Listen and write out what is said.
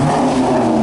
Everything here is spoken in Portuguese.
Música